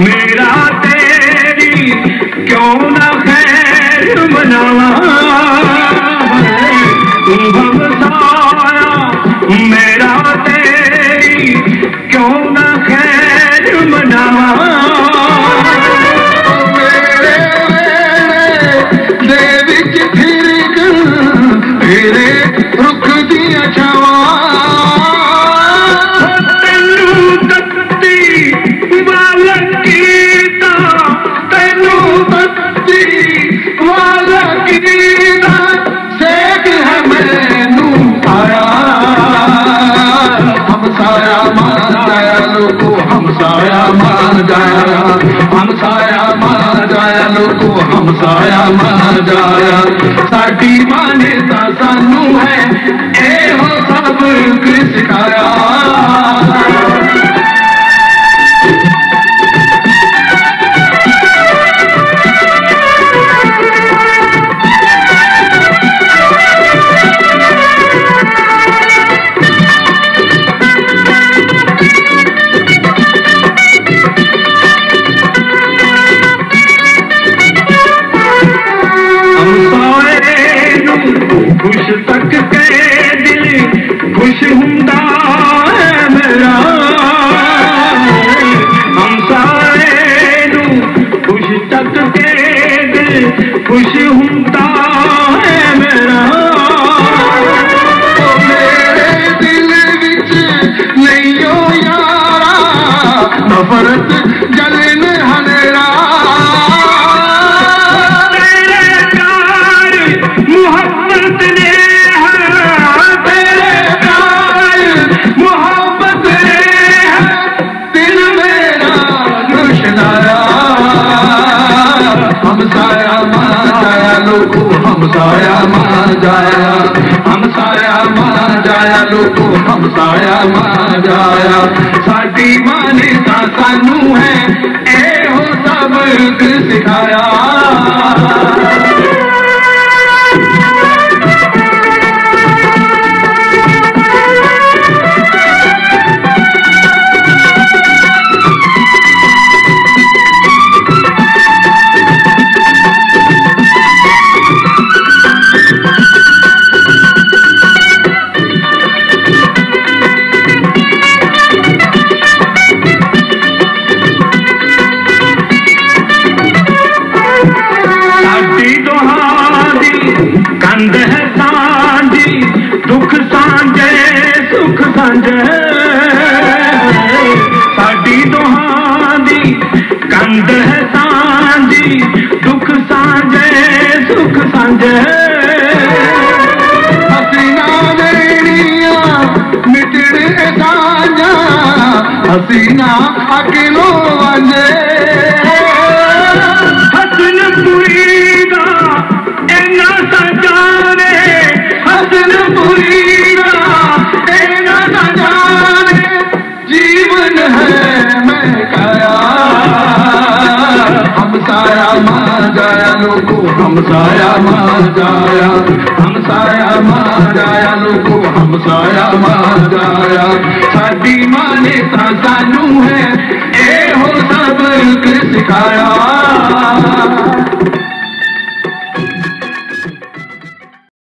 मेरा तेरी क्यों न खैर मनावा? मेरा तेरी क्यों न खैर साया मरन जाया हमसाया मरन जाया हमसाया जाया। साड़ी ख़ुश हूंदा दिल विच नहीं हो यारा नफ़रत जले ਜਾਇਆ ਲੋਕੋ ਹਮਸਾਇਆ ਮਾਂ ਜਾਇਆ ਸਾਡੀ ਮਾਨਤਾ ਸਾਨੂੰ دک سک سان ڪندي سک سک سج اڪيلو مٺڙ هسن پوري اڪلو اينا نه साया मार जाया लोगो, हम साया मार जाया। हम साया मार जाया लोगो, हम साया मार जाया। साडी माने सानू है, ए हो सब सिखाया।